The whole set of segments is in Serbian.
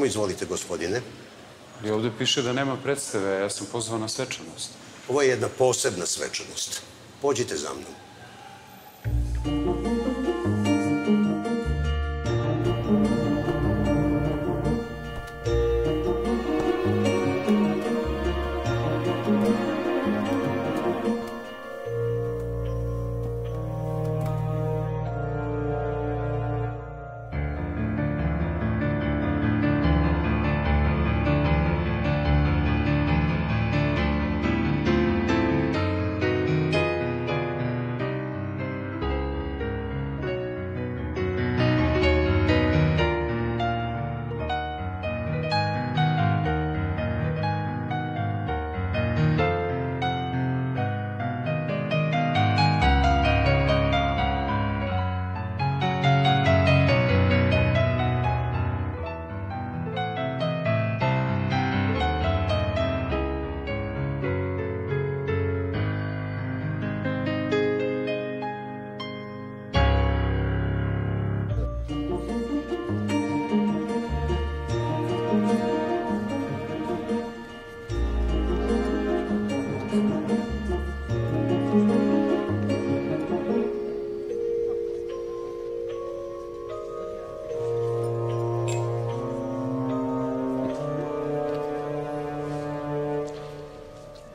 Samo izvolite, gospodine. I ovde piše da nema predstave, ja sam pozvao na svečanost. Ovo je jedna posebna svečanost. Pođite za mnom.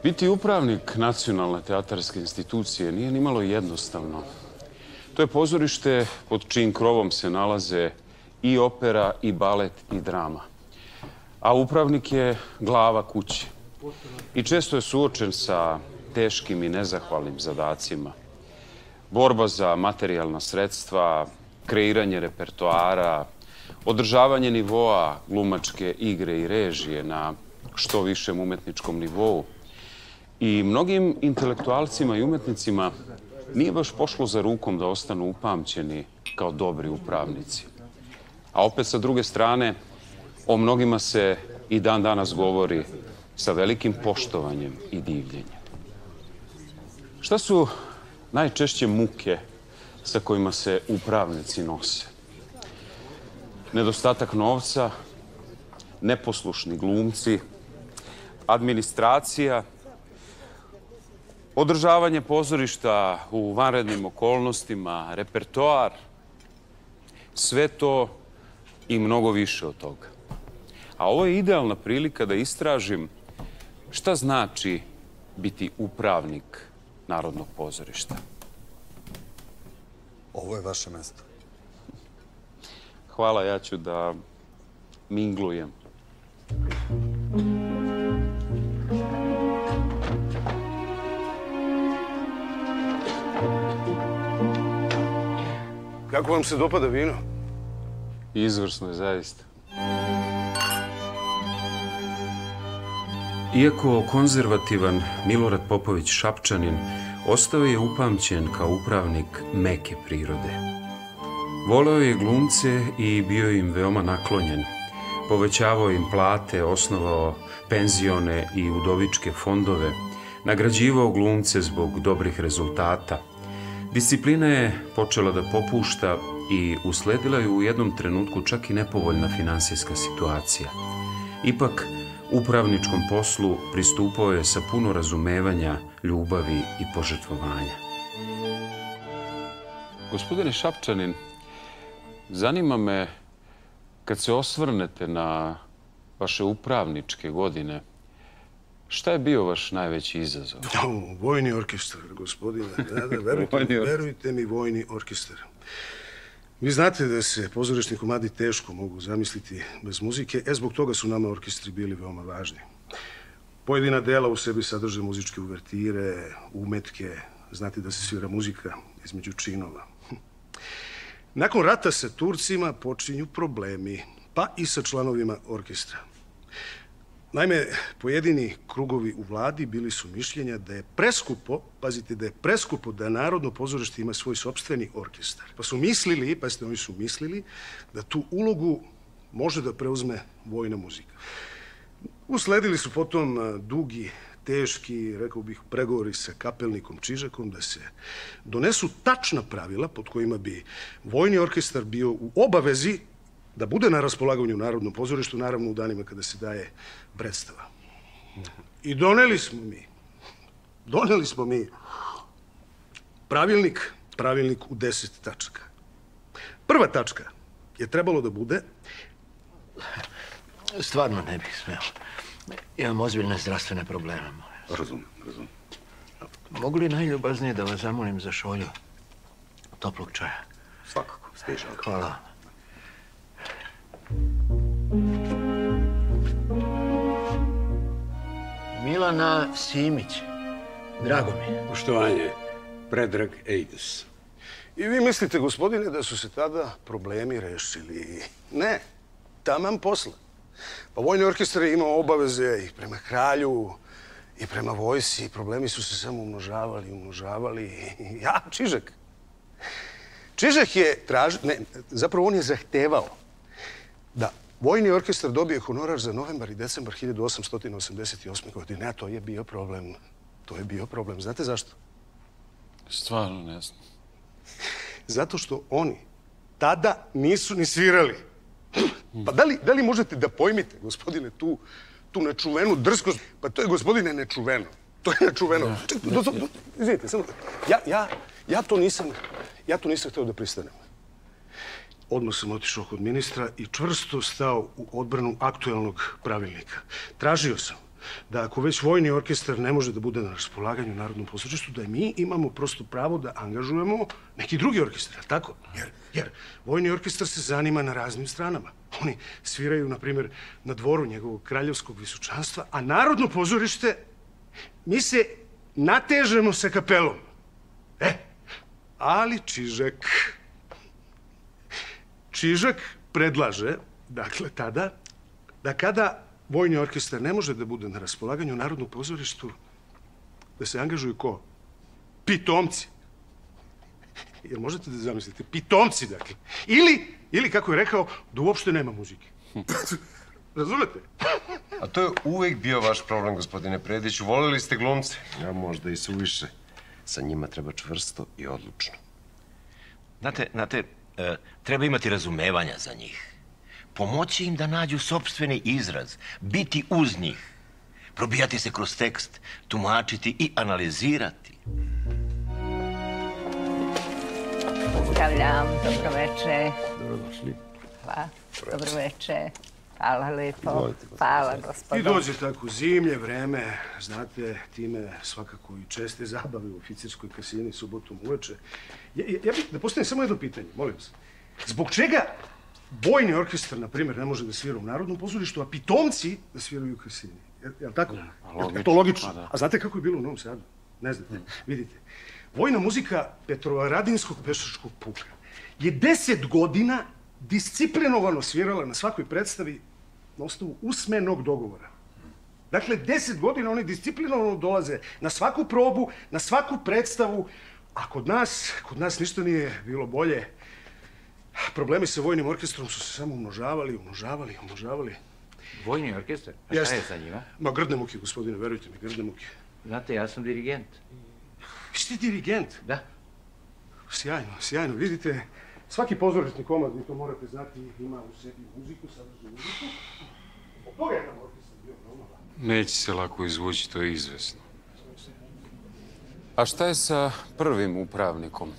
Biti upravnik nacionalne teatarske institucije nije ni malo jednostavno. To je pozorište pod čijim krovom se nalaze i opera, i balet, i drama. A upravnik je glava kuće. I često je suočen sa teškim i nezahvalnim zadacima. Borba za materijalna sredstva, kreiranje repertoara, održavanje nivoa glumačke igre i režije na što višem umetničkom nivou – I mnogim intelektualcima i umetnicima nije baš pošlo za rukom da ostanu upamćeni kao dobri upravnici. A opet sa druge strane, o mnogima se i dan danas govori sa velikim poštovanjem i divljenjem. Šta su najčešće muke sa kojima se upravnici nose? Nedostatak novca, neposlušni glumci, administracija – Održavanje pozorišta u vanrednim okolnostima, repertoar, sve to i mnogo više od toga. A ovo je idealna prilika da istražim šta znači biti upravnik Narodnog pozorišta. Ovo je vaše mesto. Hvala, ja ću da minglujem. Kako vam se dopada vino? Izvrsno je, zaista. Iako konzervativan Milorad Popović Šapčanin ostao je upamćen kao upravnik meke prirode. Voleo je glumce i bio im veoma naklonjen. Povećavao im plate, osnovao penzione i udovičke fondove, nagrađivao glumce zbog dobrih rezultata – Disciplina je počela da popušta i usledila je u jednom trenutku čak i nepovoljna finansijska situacija. Ipak, upravničkom poslu pristupao je sa puno razumevanja, ljubavi i požrtvovanja. Gospodine Šapčanin, zanima me kad se osvrnete na vaše upravničke godine – Šta je bio vaš najveći izazov? O, vojni orkestar, gospodine. Da, da, verujte, mi, verujte mi, vojni orkestar. Vi znate da se pozorišni komadi teško mogu zamisliti bez muzike, e zbog toga su nama orkestri bili veoma važni. Pojedina dela u sebi sadrže muzičke uvertire, umetke, znate da se svira muzika između činova. Nakon rata sa Turcima počinju problemi, pa i sa članovima orkestra. Naime, pojedini krugovi u vladi bili su mišljenja da je preskupo, pazite, da je preskupo da Narodno pozorište ima svoj sobstveni orkestar. Pa su mislili, pazite, oni su mislili da tu ulogu može da preuzme vojna muzika. Usledili su potom dugi, teški, rekao bih, pregovori sa kapelnikom Čižakom da se donesu tačna pravila pod kojima bi vojni orkestar bio u obavezi da bude na raspolaganju u Narodnom pozorištu, naravno u danima kada se daje predstava. I doneli smo mi, doneli smo mi pravilnik, pravilnik u deset tačaka. Prva tačka je trebalo da bude Stvarno ne bih smeo. Imam ozbiljne zdravstvene probleme. Razumem, razumem. Mogu li najljubaznije da vas zamolim za šolju toplog čaja? Svakako, stiže. Hvala. Milana Simić. Drago mi je. Poštovanje, Predrag Ejdes. I vi mislite, gospodine, da su se tada problemi rešili? Ne, taman posle. Pa vojni orkestar je imao obaveze i prema kralju i prema vojsi. Problemi su se samo umnožavali, umnožavali. Ja, Čižak. Čižak je tražio, ne, zapravo on je zahtevao da vojni orkestar dobije honorar za novembar i decembar 1888. godine. A to je bio problem. To je bio problem. Znate zašto? Stvarno ne znam. Zato što oni tada nisu ni svirali. Pa da li, da li možete da pojmite, gospodine, tu, tu nečuvenu drskost? Pa to je, gospodine, nečuveno. To je nečuveno. Ček, do, do, do, izvinite, samo, ja, ja, ja to nisam, ja to nisam hteo da pristanem. Odmah sam otišao kod ministra i čvrsto stao u odbranu aktuelnog pravilnika. Tražio sam da ako već vojni orkestar ne može da bude na raspolaganju u Narodnom pozorištu, da mi imamo prosto pravo da angažujemo neki drugi orkestar, tako? Jer, jer vojni orkestar se zanima na raznim stranama. Oni sviraju, na primjer, na dvoru njegovog kraljevskog visočanstva, a Narodno pozorište, mi se natežemo sa kapelom. E, ali Čižak... Čižak predlaže, dakle, tada, da kada vojni orkestar ne može da bude na raspolaganju u Narodnom pozorištu, da se angažuju ko? Pitomci. Jer možete da zamislite, pitomci, dakle. Ili, ili kako je rekao, da uopšte nema muzike. Razumete? A to je uvek bio vaš problem, gospodine Prediću. Volili ste glumce. Ja možda i suviše. Sa njima treba čvrsto i odlučno. Znate, znate, e, treba imati razumevanja za njih. Pomoći im da nađu sobstveni izraz, biti uz njih, probijati se kroz tekst, tumačiti i analizirati. Pozdravljam, dobro veče. Dobrodošli. Hvala, dobro veče. Hvala lepo. Izvolite, Hvala, I gospodo. dođe tako zimlje, vreme, znate, time svakako i česte zabave u oficirskoj kasini subotom uveče. Ja, ja, ja bih da postavim samo jedno pitanje, molim vas. Zbog čega vojni orkestar, na primjer, ne može da svira u Narodnom pozorištu, a pitomci da sviraju u kasini? Je, je li tako? Je, je to logično? pa da. A znate kako je bilo u Novom Sadu? Ne znate. Vidite. Vojna muzika Petrovaradinskog pešačkog puka je deset godina disciplinovano svirala na svakoj predstavi na osnovu usmenog dogovora. Dakle, deset godina oni disciplinovano dolaze na svaku probu, na svaku predstavu, a kod nas, kod nas ništa nije bilo bolje. Problemi sa vojnim orkestrom su se samo umnožavali, umnožavali, umnožavali. Vojni orkestar? A šta Jeste. je sa njima? Ma grdne muke, gospodine, verujte mi, grdne muke. Znate, ja sam dirigent. Vi ste dirigent. Da. Sjajno, sjajno. Vidite, svaki pozorišni komad, vi to morate znati, ima u sebi muziku, sadrži muziku. Zbog toga je nam orkestar bio veoma. Neće se lako izvući, to je izvesno. A šta je sa prvim upravnikom?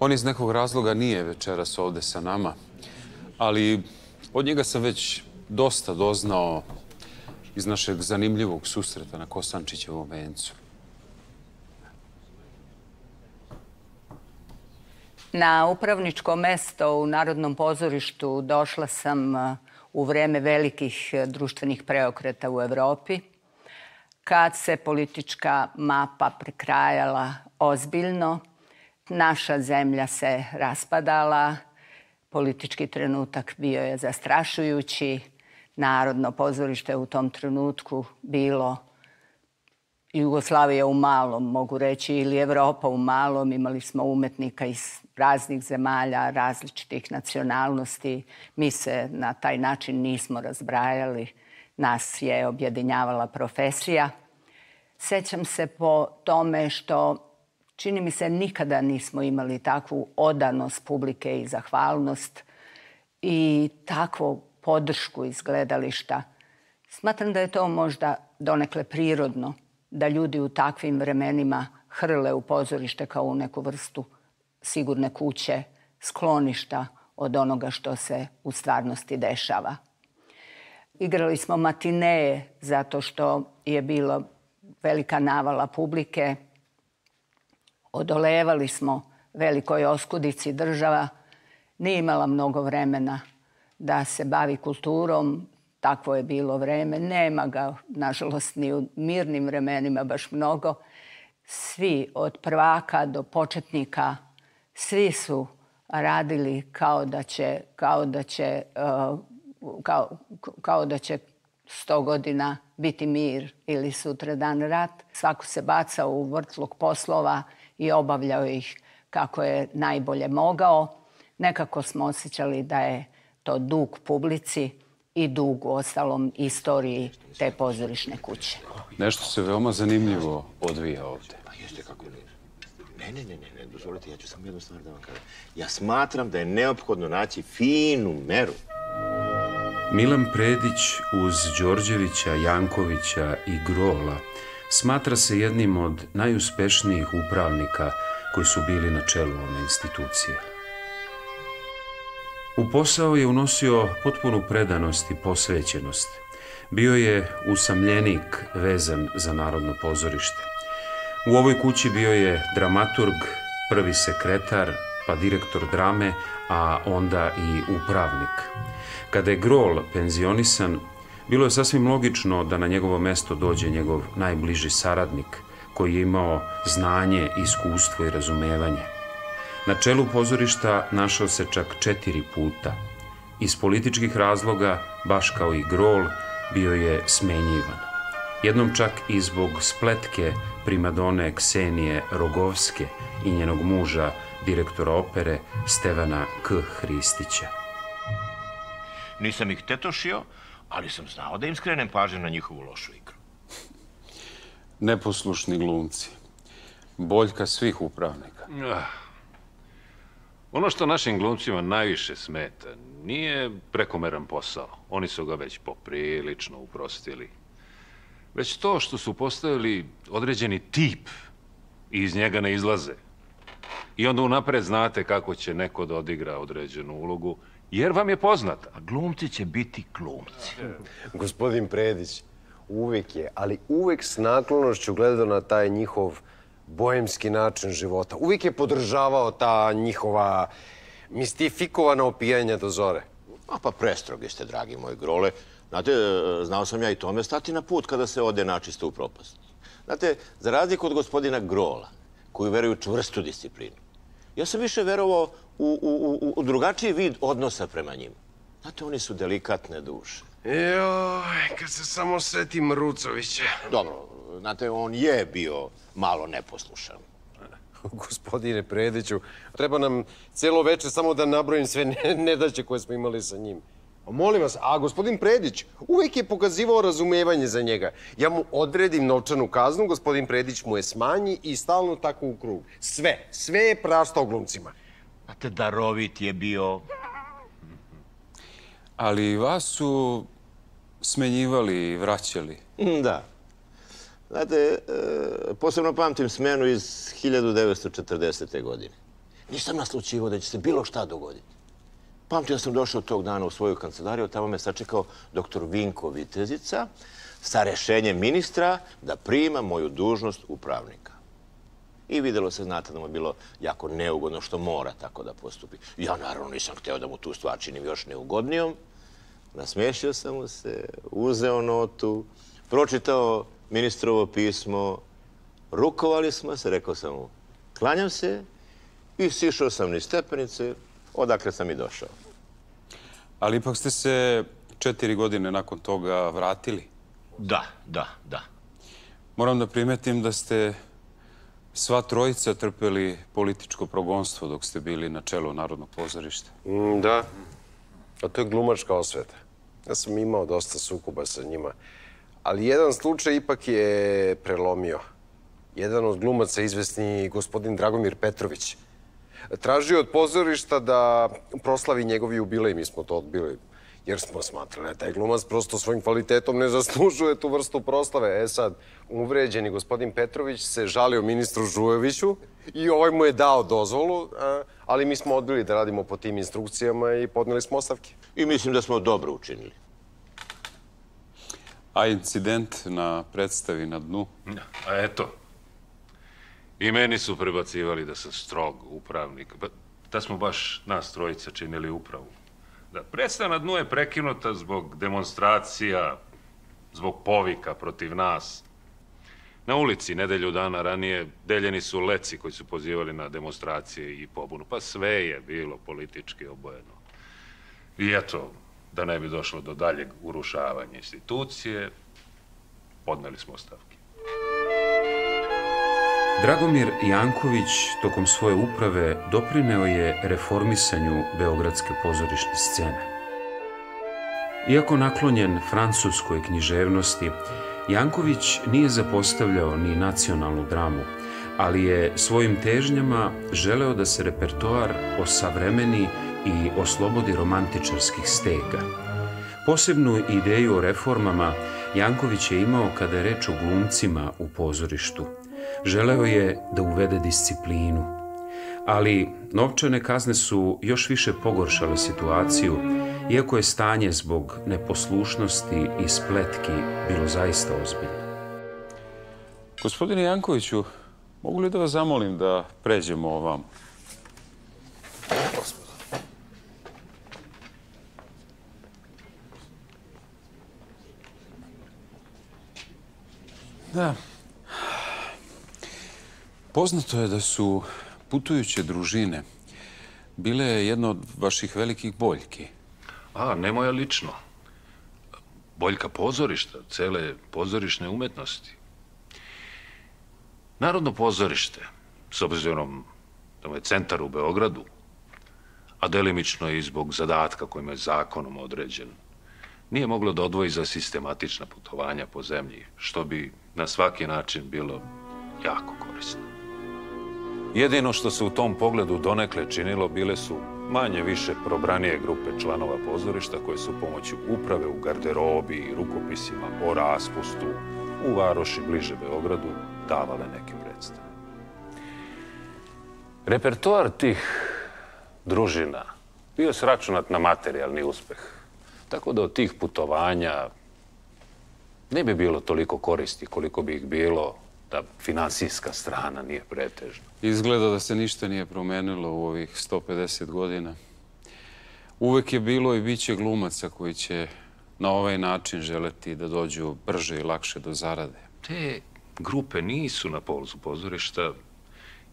On iz nekog razloga nije večeras ovde sa nama, ali od njega sam već dosta doznao iz našeg zanimljivog susreta na Kosančićevom vencu. Na upravničko mesto u Narodnom pozorištu došla sam e, u vreme velikih e, društvenih preokreta u Evropi, kad se politička mapa prekrajala ozbiljno, naša zemlja se raspadala, politički trenutak bio je zastrašujući, Narodno pozorište u tom trenutku bilo Jugoslavija u malom, mogu reći, ili Evropa u malom. Imali smo umetnika iz raznih zemalja, različitih nacionalnosti. Mi se na taj način nismo razbrajali. Nas je objedinjavala profesija. Sećam se po tome što čini mi se nikada nismo imali takvu odanost publike i zahvalnost i takvu podršku iz gledališta. Smatram da je to možda donekle prirodno da ljudi u takvim vremenima hrle u pozorište kao u neku vrstu sigurne kuće, skloništa od onoga što se u stvarnosti dešava. Igrali smo matineje zato što je bilo velika navala publike. Odolevali smo velikoj oskudici država. Nije imala mnogo vremena da se bavi kulturom. Takvo je bilo vreme. Nema ga, nažalost, ni u mirnim vremenima baš mnogo. Svi, od prvaka do početnika, svi su radili kao da će, kao da će, uh, kao, kao da će sto godina biti mir ili sutra dan rat. Svako se bacao u vrtlog poslova i obavljao ih kako je najbolje mogao. Nekako smo osjećali da je to dug publici i dug u ostalom istoriji te pozorišne kuće. Nešto se veoma zanimljivo odvija ovde. Pa jeste kako ne. Ne, ne, ne, ne, ne, dozvolite, ja ću samo jednu stvar da vam kažem. Ja smatram da je neophodno naći finu meru. Milan Predić uz Đorđevića, Jankovića i Grola smatra se jednim od najuspešnijih upravnika koji su bili na čelu ove institucije. U posao je unosio potpunu predanost i posvećenost. Bio je usamljenik vezan za Narodno pozorište. U ovoj kući bio je dramaturg, prvi sekretar, pa direktor drame, a onda i upravnik. Kada je Grol penzionisan, bilo je sasvim logično da na njegovo mesto dođe njegov najbliži saradnik, koji je imao znanje, iskustvo i razumevanje. Na čelu pozorišta našao se čak četiri puta. Iz političkih razloga, baš kao i Grol, bio je smenjivan. Jednom čak i zbog spletke primadone Ksenije Rogovske i njenog muža, direktora opere Stevana K. Hristića. Nisam ih tetošio, ali sam znao da im skrenem pažnju na njihovu lošu igru. Neposlušni glumci. Boljka svih upravnika. Ah. Ono što našim glumcima najviše smeta nije prekomeran posao. Oni su ga već poprilično uprostili. Već to što su postavili određeni tip i iz njega ne izlaze. I onda unapred znate kako će neko da odigra određenu ulogu, jer vam je poznata. A glumci će biti glumci. Gospodin Predić uvek je, ali uvek s naklonošću gledao na taj njihov bojemski način života. Uvijek je podržavao ta njihova mistifikovana opijanja do zore. A pa prestrogi ste, dragi moj grole. Znate, znao sam ja i tome stati na put kada se ode načisto u propast. Znate, za razliku od gospodina Grola, koji veruju u čvrstu disciplinu, ja sam više verovao u, u, u drugačiji vid odnosa prema njima. Znate, oni su delikatne duše. Joj, kad se samo setim Rucovića. Dobro, znate, on je bio malo neposlušan. Gospodine Prediću, treba nam celo veče samo da nabrojim sve ne- nedaće koje smo imali sa njim. A molim vas, a gospodin Predić uvek je pokazivao razumevanje za njega. Ja mu odredim novčanu kaznu, gospodin Predić mu je smanji i stalno tako u krug. Sve, sve je prastao glumcima. Znate, darovit je bio. Ali vas su smenjivali i vraćali. Da. Znate, e, posebno pamtim smenu iz 1940. godine. Nisam naslučivao da će se bilo šta dogoditi. Pamtim da sam došao tog dana u svoju kancelariju, tamo me sačekao doktor Vinko Vitezica sa rešenjem ministra da prima moju dužnost upravnika. I videlo se, znate, da mu je bilo jako neugodno što mora tako da postupi. Ja naravno nisam hteo da mu tu stvar činim još neugodnijom. Nasmešio sam mu se, uzeo notu, pročitao ministrovo pismo, rukovali smo se, rekao sam mu, klanjam se i sišao sam niz stepenice, odakle sam i došao. Ali ipak ste se četiri godine nakon toga vratili. Da, da, da. Moram da primetim da ste sva trojica trpeli političko progonstvo dok ste bili na čelu Narodnog pozorišta. Mm, da, a to je glumačka osveta. Ja sam imao dosta sukoba sa njima, ali jedan slučaj ipak je prelomio. Jedan od glumaca izvesni gospodin Dragomir Petrović. Tražio od pozorišta da proslavi njegov jubilej, mi smo to odbili jer smo smatrali da taj glumac prosto svojim kvalitetom ne zaslužuje tu vrstu proslave. E sad, uvređeni gospodin Petrović se žalio ministru Žujeviću i ovaj mu je dao dozvolu, ali mi smo odbili da radimo po tim instrukcijama i podneli smo ostavke. I mislim da smo dobro učinili. A incident na predstavi na dnu? A eto, i meni su prebacivali da sam strog upravnik. Pa, da smo baš nas trojica činili upravu. Da, predstava na dnu je prekinuta zbog demonstracija, zbog povika protiv nas. Na ulici nedelju dana ranije deljeni su leci koji su pozivali na demonstracije i pobunu. Pa sve je bilo politički obojeno. I eto, da ne bi došlo do daljeg urušavanja institucije, podneli smo ostavke. Dragomir Janković tokom svoje uprave doprineo je reformisanju Beogradske pozorišne scene. Iako naklonjen francuskoj književnosti, Janković nije zapostavljao ni nacionalnu dramu, ali je svojim težnjama želeo da se repertoar osavremeni i oslobodi romantičarskih stega. Posebnu ideju o reformama Janković je imao kada je reč o glumcima u pozorištu – Želeo je da uvede disciplinu, ali novčane kazne su još više pogoršale situaciju, iako je stanje zbog neposlušnosti i spletki bilo zaista ozbiljno. Gospodine Jankoviću, mogu li da vas zamolim da pređemo ovam? Gospod. Da. Poznato je da su putujuće družine bile jedna od vaših velikih boljki. A, ne moja lično. Boljka pozorišta, cele pozorišne umetnosti. Narodno pozorište, s obzirom da je centar u Beogradu, a delimično i zbog zadatka kojima je zakonom određen, nije moglo da odvoji za sistematična putovanja po zemlji, što bi na svaki način bilo jako korisno. Jedino što se u tom pogledu donekle činilo bile su manje više probranije grupe članova pozorišta koje su pomoću uprave u garderobi i rukopisima o raspustu u varoši bliže Beogradu davale neke predstave. Repertoar tih družina bio sračunat na materijalni uspeh. Tako da od tih putovanja ne bi bilo toliko koristi koliko bi ih bilo da finansijska strana nije pretežna. Izgleda da se ništa nije promenilo u ovih 150 godina. Uvek je bilo i bit će glumaca koji će na ovaj način želeti da dođu brže i lakše do zarade. Te grupe nisu na polzu pozorišta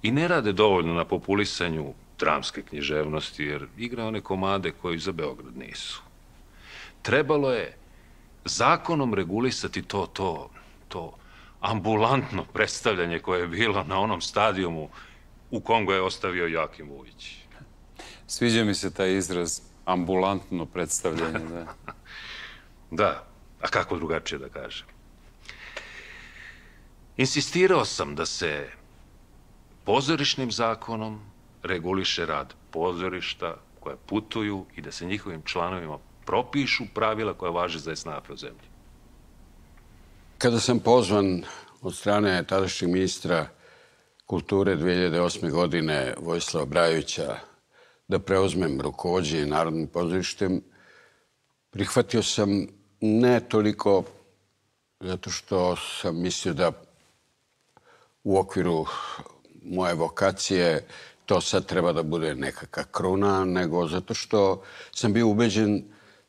i ne rade dovoljno na populisanju dramske književnosti, jer igra one komade koji za Beograd nisu. Trebalo je zakonom regulisati to, to, to ambulantno predstavljanje koje je bilo na onom stadijumu u kom ga je ostavio Jakim Vujić. Sviđa mi se taj izraz ambulantno predstavljanje, da. da, a kako drugačije da kažem. Insistirao sam da se pozorišnim zakonom reguliše rad pozorišta koja putuju i da se njihovim članovima propišu pravila koja važe za esnafe u zemlji. Kada sam pozvan od strane tadašnjeg ministra kulture 2008. godine Vojislava Brajovića da preuzmem rukovodđenje Narodnim pozorištem, prihvatio sam ne toliko zato što sam mislio da u okviru moje vokacije to sad treba da bude nekakva kruna, nego zato što sam bio ubeđen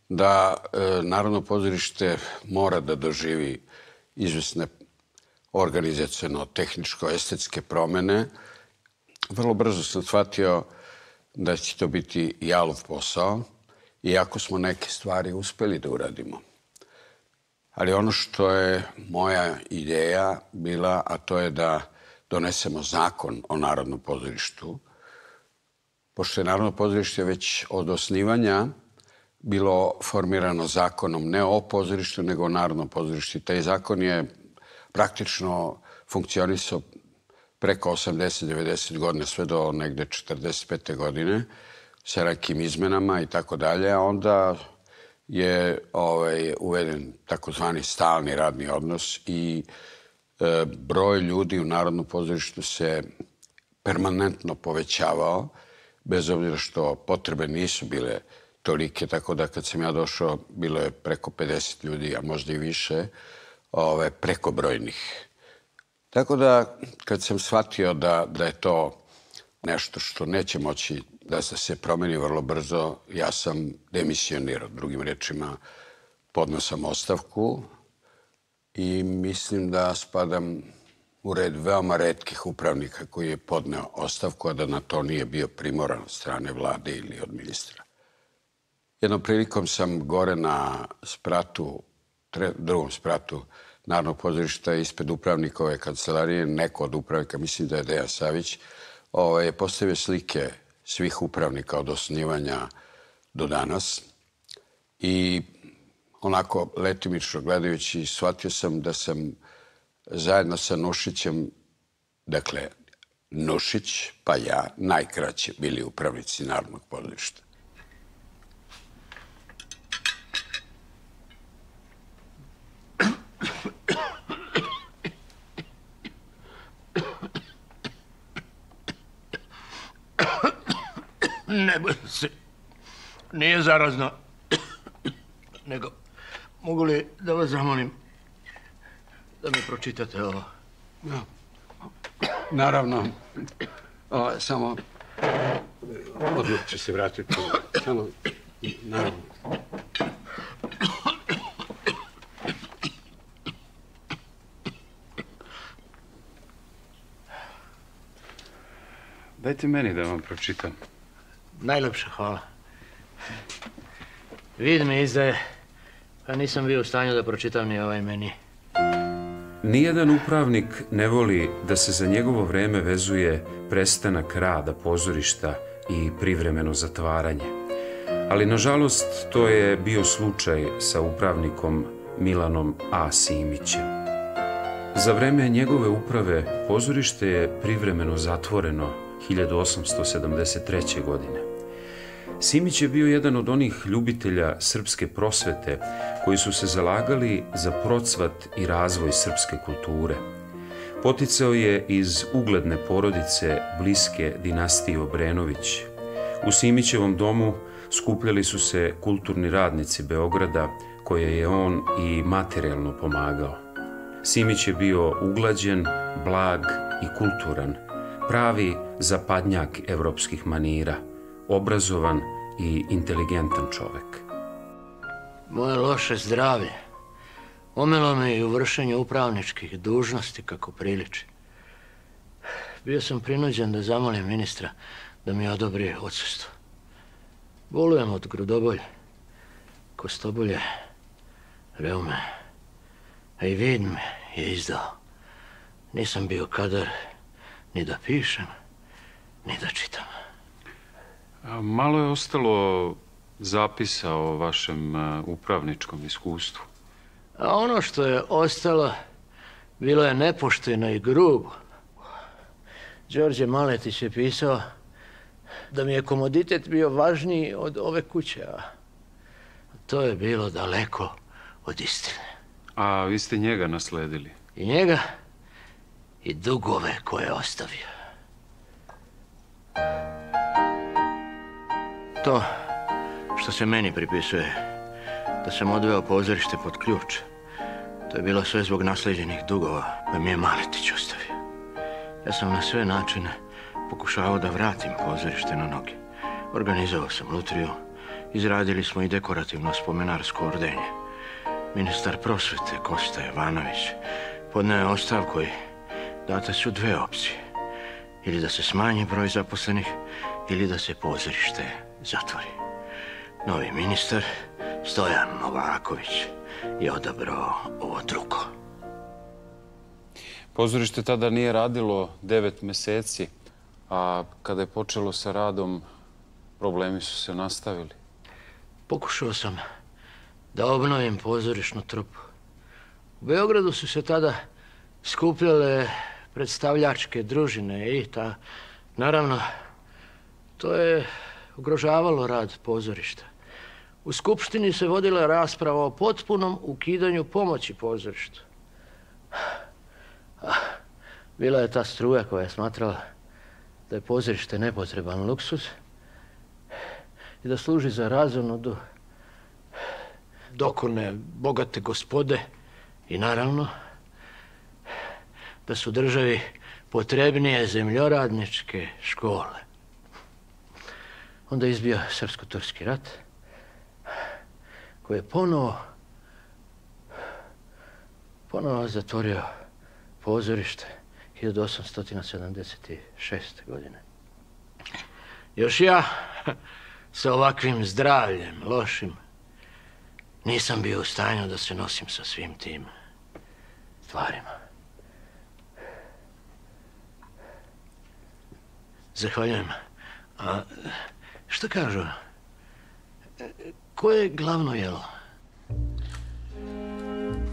da e, Narodno pozorište mora da doživi izvesne organizacijno-tehničko-estetske promene. Vrlo brzo sam shvatio da će to biti jalov posao, iako smo neke stvari uspeli da uradimo. Ali ono što je moja ideja bila, a to je da donesemo zakon o Narodnom pozorištu, pošto je Narodno pozorište već od osnivanja bilo formirano zakonom ne o pozorištu, nego o Narodnom pozorištu. Taj zakon je praktično funkcionisao preko 80-90 godina, sve do negde 45. godine, sa nekim izmenama i tako dalje, a onda je ovaj, uveden takozvani stalni radni odnos i e, broj ljudi u Narodnom pozorištu se permanentno povećavao, bez obzira što potrebe nisu bile tolike, tako da kad sam ja došao, bilo je preko 50 ljudi, a možda i više, ove, prekobrojnih. Tako da, kad sam shvatio da, da je to nešto što neće moći da se promeni vrlo brzo, ja sam demisionirao. Drugim rečima, podno sam ostavku i mislim da spadam u red veoma redkih upravnika koji je podneo ostavku, a da na to nije bio primoran od strane vlade ili od ministra. Jednom prilikom sam gore na spratu, tre, drugom spratu Narodnog pozorišta ispred upravnikove kancelarije, neko od upravnika, mislim da je Deja Savić, ovaj, postavio slike svih upravnika od osnivanja do danas i onako letimično gledajući shvatio sam da sam zajedno sa Nušićem, dakle Nušić pa ja, najkraće bili upravnici Narodnog pozorišta. Ne bojim se. Nije zarazno. Nego, mogu li da vas zamolim da mi pročitate ovo? Ja. Naravno. O, samo odmah će se vratiti. Samo, naravno. Dajte meni da vam pročitam. Najlepše hvala. Vid me izdaje, pa nisam bio u stanju da pročitam ni ovaj meni. Nijedan upravnik ne voli da se za njegovo vreme vezuje prestanak rada pozorišta i privremeno zatvaranje. Ali, nažalost, to je bio slučaj sa upravnikom Milanom A. Simićem. Za vreme njegove uprave pozorište je privremeno zatvoreno 1873. godine. Simić je bio jedan od onih ljubitelja srpske prosvete koji su se zalagali za procvat i razvoj srpske kulture. Poticao je iz ugledne porodice bliske dinastije Obrenović. U Simićevom domu skupljali su se kulturni radnici Beograda, koje je on i materijalno pomagao. Simić je bio uglađen, blag i kulturan, pravi zapadnjak evropskih manira, obrazovan i inteligentan čovek. Moje loše zdravlje omelo me i u vršenju upravničkih dužnosti kako priliči. Bio sam prinuđen da zamolim ministra da mi odobri odsustvo. Bolujem od grudobolje, kostobolje, reume, a i vid me je izdao. Nisam bio kadar ni da pišem, ni da čitam. Malo je ostalo zapisa o vašem upravničkom iskustvu. A ono što je ostalo bilo je nepošteno i grubo. Đorđe Maletić je pisao da mi je komoditet bio važniji od ove kuće, a to je bilo daleko od istine. A vi ste njega nasledili? I njega i dugove koje je ostavio. To što se meni pripisuje da sam odveo pozorište pod ključ, to je bilo sve zbog nasleđenih dugova koje mi je Maletić ostavio. Ja sam na sve načine pokušavao da vratim pozorište na noge. Organizovao sam lutriju, izradili smo i dekorativno spomenarsko ordenje. Ministar prosvete Kosta Jovanović podneo je ostavku i date su dve opcije. Ili da se smanji broj zaposlenih, ili da se pozorište zatvori. Novi ministar, Stojan Novaković, je odabrao ovo drugo. Pozorište tada nije radilo devet meseci, a kada je počelo sa radom, problemi su se nastavili. Pokušao sam da obnovim pozorišnu trupu. U Beogradu su se tada skupljale predstavljačke družine i ta... Naravno, to je ugrožavalo rad pozorišta. U Skupštini se vodila rasprava o potpunom ukidanju pomoći pozorištu. Bila je ta struja koja je smatrala da je pozorište nepotreban luksuz i da služi za razonodu dokone bogate gospode i naravno da su državi potrebnije zemljoradničke škole. Onda je izbio Srpsko-Turski rat, koji je ponovo ponovo zatvorio pozorište 1876. godine. Još ja sa ovakvim zdravljem, lošim, nisam bio u stanju da se nosim sa svim tim stvarima. Zahvaljujem. A što kažu? Koje je glavno jelo?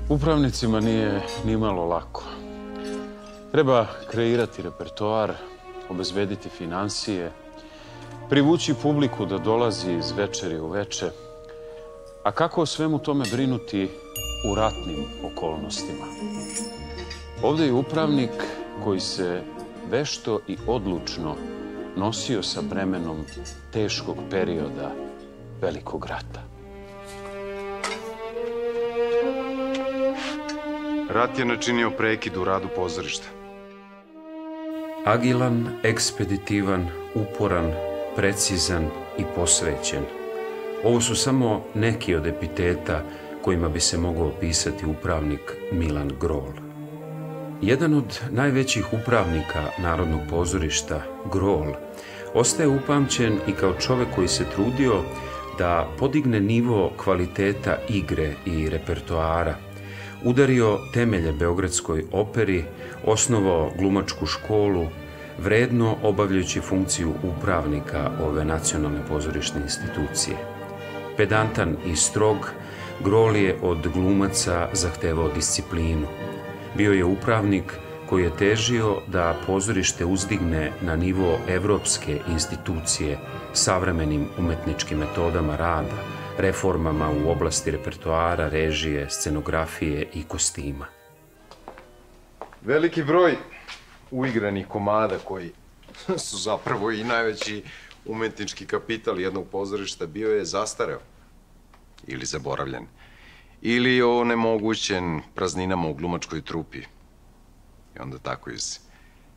Upravnicima nije ni malo lako. Treba kreirati repertoar, obezbediti financije, privući publiku da dolazi iz večeri u veče, a kako o svemu tome brinuti u ratnim okolnostima? Ovde je upravnik koji se vešto i odlučno nosio sa bremenom teškog perioda velikog rata. Rat je načinio prekid u radu pozorišta. Agilan, ekspeditivan, uporan, precizan i posvećen. Ovo su samo neki od epiteta kojima bi se mogao opisati upravnik Milan Grol. Jedan od najvećih upravnika Narodnog pozorišta, Grol, ostaje upamćen i kao čovek koji se trudio da podigne nivo kvaliteta igre i repertoara, udario temelje Beogradskoj operi, osnovao glumačku školu, vredno obavljajući funkciju upravnika ove nacionalne pozorišne institucije. Pedantan i strog, Grol je od glumaca zahtevao disciplinu. Bio je upravnik koji je težio da pozorište uzdigne na nivo evropske institucije savremenim umetničkim metodama rada, reformama u oblasti repertoara, režije, scenografije i kostima. Veliki broj uigranih komada koji su zapravo i najveći umetnički kapital jednog pozorišta bio je zastareo ili zaboravljen ili onemogućen prazninama u glumačkoj trupi. I onda tako iz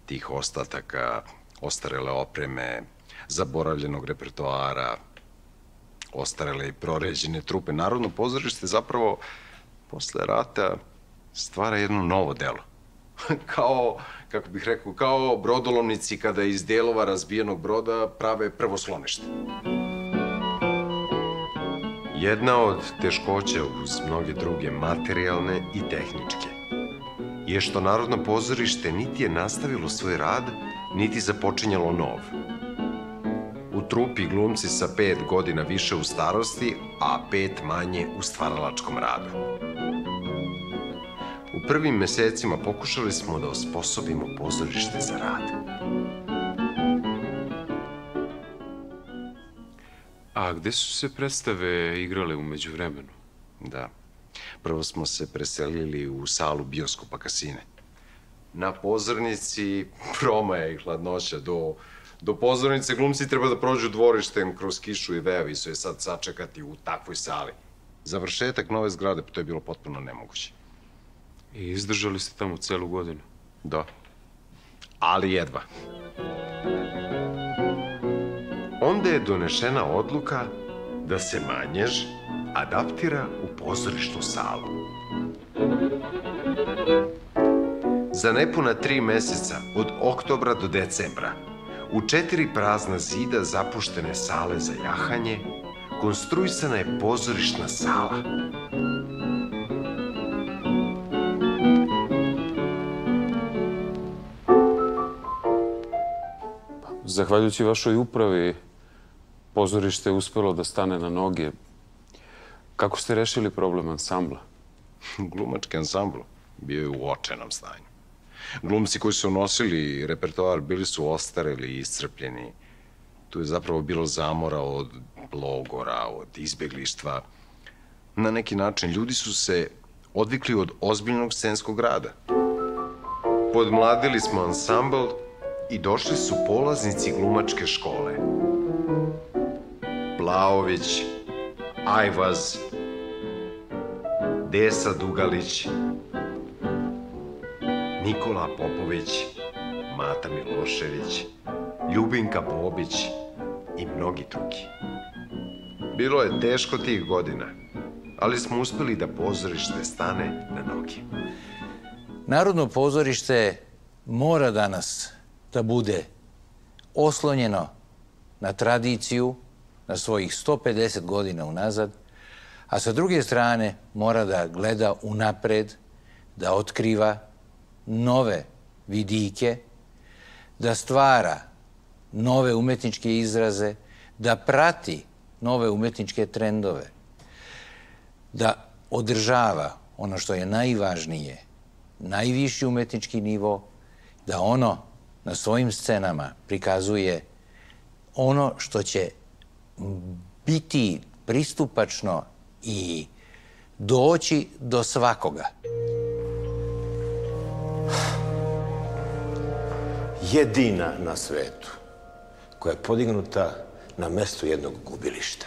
tih ostataka ostarele opreme, zaboravljenog repertoara, ostarele i proređene trupe. Narodno pozorište zapravo posle rata stvara jedno novo delo. kao, kako bih rekao, kao brodolomnici kada iz delova razbijenog broda prave prvo slonište. Jedna od teškoća uz mnoge druge materijalne i tehničke je što Narodno pozorište niti je nastavilo svoj rad, niti započinjalo nov. U trupi glumci sa pet godina više u starosti, a pet manje u stvaralačkom radu. U prvim mesecima pokušali smo da osposobimo pozorište za rad. A gde su se predstave igrale umeđu vremenu? Da. Prvo smo se preselili u salu bioskopa Kasine. Na pozornici promaja i hladnoća do Do pozornice glumci treba da prođu dvorištem kroz kišu i vejavi su je sad sačekati u takvoj sali. Završetak nove zgrade, to je bilo potpuno nemoguće. I izdržali ste tamo celu godinu? Da. Ali jedva. Onda je donešena odluka da se manjež adaptira u pozorišnu salu. Za nepuna tri meseca, od oktobra do decembra, u četiri prazna zida zapuštene sale za jahanje, konstruisana je pozorišna sala. Zahvaljujući vašoj upravi, pozorište je uspelo da stane na noge. Kako ste rešili problem ansambla? Glumački ansambl bio je u očenom stanju. Glumci koji su nosili repertoar bili su ostareli i iscrpljeni. Tu je zapravo bilo zamora od logora, od izbjeglištva. Na neki način ljudi su se odvikli od ozbiljnog scenskog rada. Podmladili smo ansambl i došli su polaznici glumačke škole. Blaović, Ajvaz, Desa Dugalić, Nikola Popović, Mata Milošević, Ljubinka Bobić i mnogi drugi. Bilo je teško tih godina, ali smo uspeli da pozorište stane na noge. Narodno pozorište mora danas da bude oslonjeno na tradiciju, na svojih 150 godina unazad, a sa druge strane mora da gleda unapred, da otkriva nove vidike, da stvara nove umetničke izraze, da prati nove umetničke trendove, da održava ono što je najvažnije, najviši umetnički nivo, da ono na svojim scenama prikazuje ono što će biti pristupačno i doći do svakoga. Jedina na svetu koja je podignuta na mesto jednog gubilišta.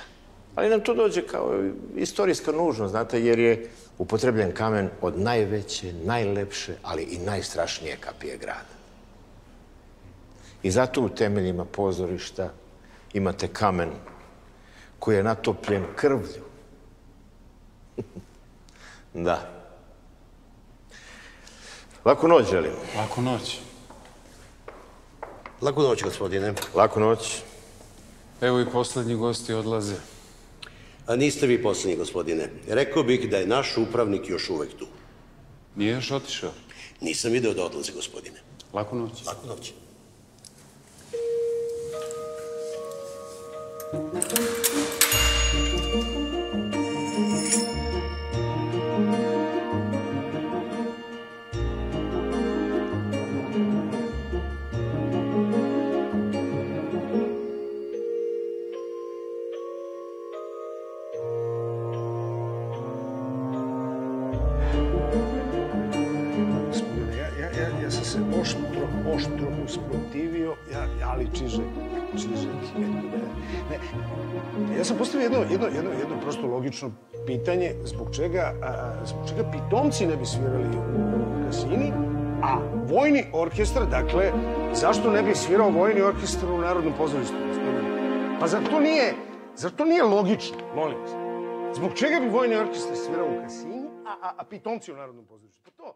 Ali nam to dođe kao istorijska nužnost, znate, jer je upotrebljen kamen od najveće, najlepše, ali i najstrašnije kapije grada. I zato u temeljima pozorišta imate kamen koji je natopljen krvlju. da. Laku noć želim. Laku noć. Laku noć, gospodine. Laku noć. Evo i poslednji gosti odlaze. A niste vi poslednji, gospodine. Rekao bih da je naš upravnik još uvek tu. Nije još otišao. Nisam video da odlaze, gospodine. Laku noć. Laku noć. Gospodine, ja, ja, ja, ja sam se oštro, oštro usprotivio, ja, ali Čižek, Čižek, ne, ne. Ja sam postavio jedno, jedno, jedno, jedno prosto logično pitanje, zbog čega, a, zbog čega pitomci ne bi svirali u kasini, a vojni orkestar, dakle, zašto ne bi svirao vojni orkestar u Narodnom pozorištu? Pa zar to nije, zar to nije logično, molim vas? Zbog čega bi vojni orkestar svirao u kasini, a, a, a pitomci u Narodnom pozorištu? Pa to,